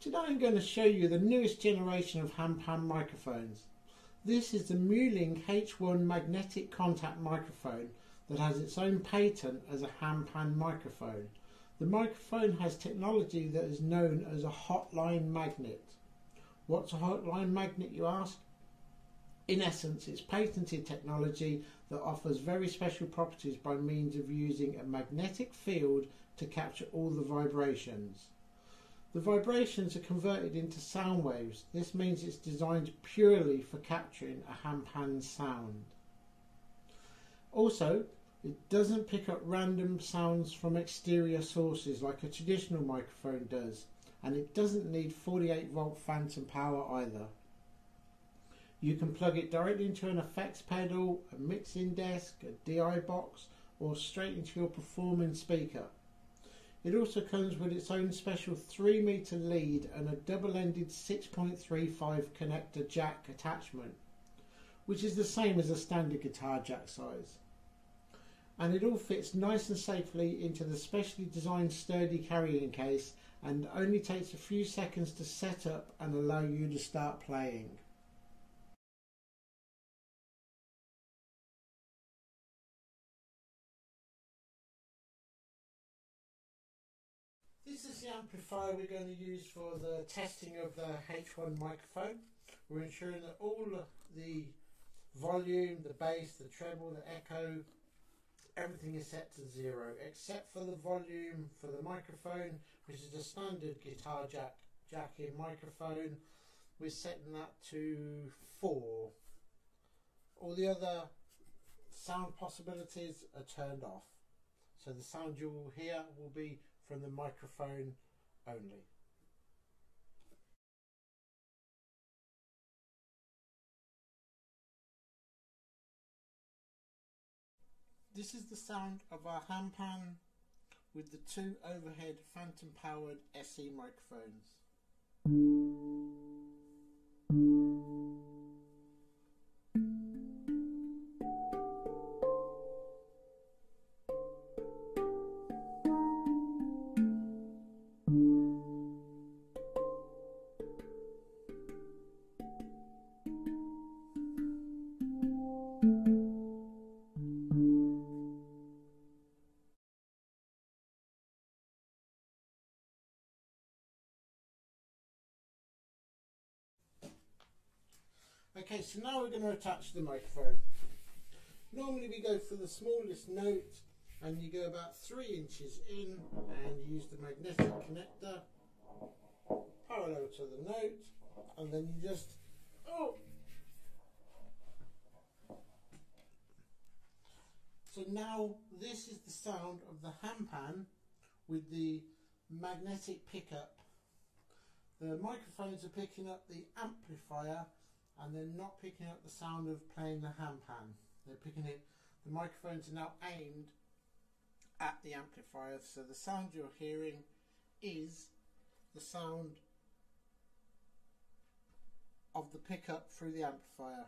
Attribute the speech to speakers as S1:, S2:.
S1: Today I'm going to show you the newest generation of hand-pan microphones. This is the Muling H1 magnetic contact microphone that has its own patent as a hand-pan microphone. The microphone has technology that is known as a hotline magnet. What's a hotline magnet you ask? In essence, it's patented technology that offers very special properties by means of using a magnetic field to capture all the vibrations. The vibrations are converted into sound waves. This means it's designed purely for capturing a hand-pan sound. Also, it doesn't pick up random sounds from exterior sources like a traditional microphone does, and it doesn't need 48 volt phantom power either. You can plug it directly into an effects pedal, a mixing desk, a DI box, or straight into your performing speaker. It also comes with its own special 3 meter lead and a double-ended 6.35 connector jack attachment, which is the same as a standard guitar jack size. And it all fits nice and safely into the specially designed sturdy carrying case and only takes a few seconds to set up and allow you to start playing. The amplifier we're going to use for the testing of the H1 microphone. We're ensuring that all the volume, the bass, the treble, the echo, everything is set to zero except for the volume for the microphone which is a standard guitar jack jack in microphone. We're setting that to 4 all the other sound possibilities are turned off. So the sound you will hear will be from the microphone only. This is the sound of our handpan with the two overhead phantom powered SE microphones. Okay, so now we're going to attach the microphone. Normally we go for the smallest note and you go about three inches in and use the magnetic connector parallel to the note and then you just oh so now this is the sound of the handpan with the magnetic pickup the microphones are picking up the amplifier and they're not picking up the sound of playing the handpan. They're picking it, the microphones are now aimed at the amplifier, so the sound you're hearing is the sound of the pickup through the amplifier.